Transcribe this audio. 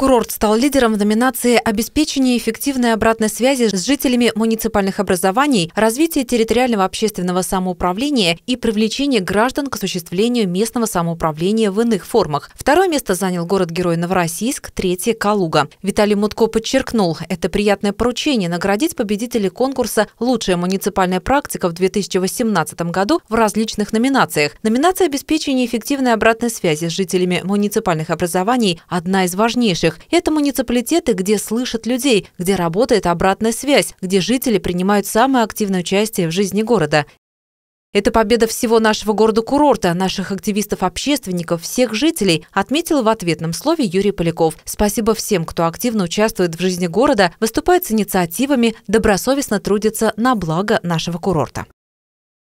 Курорт стал лидером в номинации «Обеспечение эффективной обратной связи с жителями муниципальных образований, развитие территориального общественного самоуправления и привлечение граждан к осуществлению местного самоуправления в иных формах». Второе место занял город-герой Новороссийск, третье – Калуга. Виталий Мутко подчеркнул, это приятное поручение наградить победителей конкурса «Лучшая муниципальная практика» в 2018 году в различных номинациях. Номинация обеспечения эффективной обратной связи с жителями муниципальных образований – одна из важнейших случаях это муниципалитеты, где слышат людей, где работает обратная связь, где жители принимают самое активное участие в жизни города. Это победа всего нашего города-курорта, наших активистов-общественников, всех жителей, отметил в ответном слове Юрий Поляков. Спасибо всем, кто активно участвует в жизни города, выступает с инициативами, добросовестно трудится на благо нашего курорта.